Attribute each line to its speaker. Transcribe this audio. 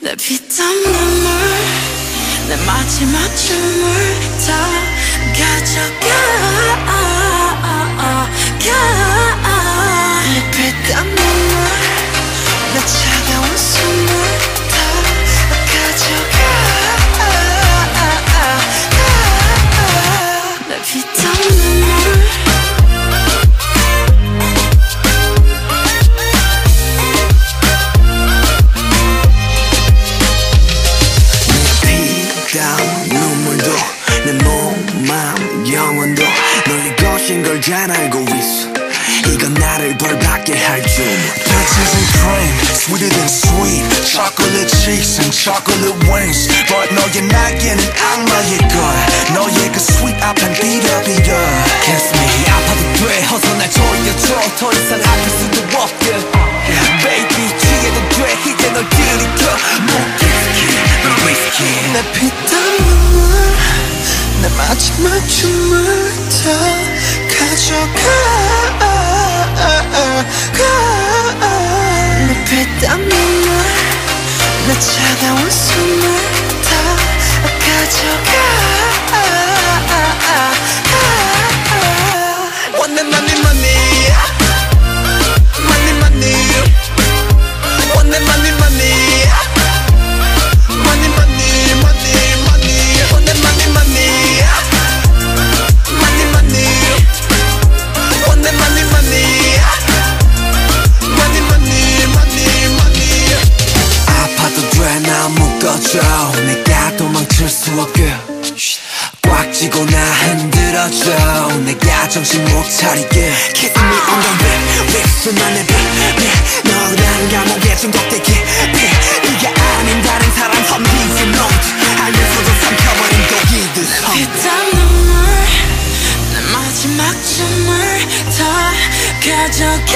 Speaker 1: 내 피땀 눈물 내 마지막 춤을 다 가져가. 내 피땀 눈물 내 차가운 숨을 다 가져가. 내 피땀 눈물
Speaker 2: 내 몸, 마음, 영혼도 너의 것인 걸 잘 알고 있어. 이건 나를 벌받게 할 줄.
Speaker 3: Peaches and cream, sweeter than sweet. Chocolate cheeks and chocolate wings. But 너의 날개는 악마의 걸. 너의 그 sweet 앞엔 비려비려
Speaker 2: Kiss me. 아파도 돼. 어서 날 조여줘. 더 이상 아플 수도 없게. Baby 취해도 돼. 이제 널 들이켜. 목기스키 널 위스키
Speaker 1: 내 피땀 눈물 내 마지막 춤을 다 가져가. 내 피땀 눈물 내 차가운 숨을 다 가져가. money money money
Speaker 2: 묶어줘 내가 도망칠 수 없게. 꽉 쥐고 나 흔들어줘. 내가 정신 못 차리게. Kiss me on the lip lips 너의 빛 너란 감옥에 중독되게 네가 아닌 다른 사람 선비지 note. 알면서도 삼켜버린 독이들
Speaker 1: 피땀 눈물 내 마지막 춤을 다 가져가